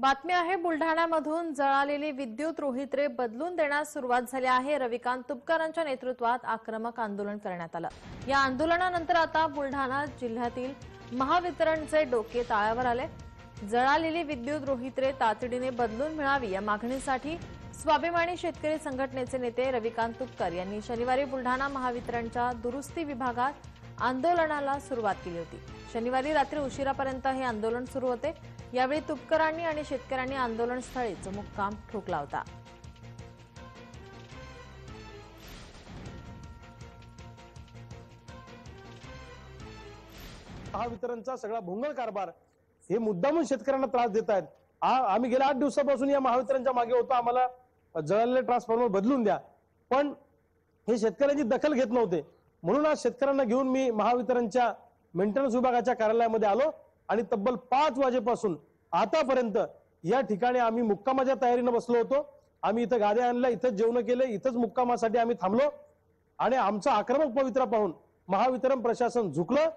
बातमी आहे बुलढाण्यामधून जळालेली विद्युत रोहित्रे बदलून देण्यास सुरुवात झाली आहे. रविकांत तुपकरांच्या नेतृत्वात आक्रमक आंदोलन करण्यात आलं. या आंदोलनानंतर आता बुलढाणा जिल्ह्यातील महावितरणचे डोके ताळ्यावर आले. जळालेली विद्युत रोहित्रे तातडीने बदलून मिळावी या मागणीसाठी स्वाभिमानी शेतकरी संघटनेचे नेते रविकांत तुपकर यांनी शनिवारी बुलढाणा महावितरणच्या दुरुस्ती विभागात आंदोलनाला सुरुवात केली होती. शनिवारी रात्री उशिरापर्यंत हे आंदोलन सुरू होते. यावेळी तुपकरांनी आणि शेतकऱ्यांनी आंदोलनस्थळीच मुक्काम ठोकला होता. महावितरणचा सगळा भोंगळ कारभार हे मुद्दामून शेतकऱ्यांना त्रास देत आहेत. आम्ही गेल्या आठ दिवसापासून या महावितरणच्या मागे होतो. आम्हाला जळालेले ट्रान्सफॉर्मर बदलून द्या. पण हे शेतकऱ्यांची दखल घेत नव्हते. म्हणून आज शेतकऱ्यांना घेऊन मी महावितरणच्या मेंटेनन्स विभागाच्या कार्यालयामध्ये आलो आणि तब्बल पाच वाजेपासून आतापर्यंत या ठिकाणी आम्ही मुक्कामाच्या तयारीनं बसलो होतो. आम्ही इथं गाड्या आणल्या इथंच जेवण केले इथंच मुक्कामासाठी आम्ही थांबलो आणि आमचा आक्रमक पवित्रा पाहून महावितरण प्रशासन झुकलं.